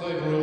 Outside room.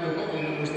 どうした?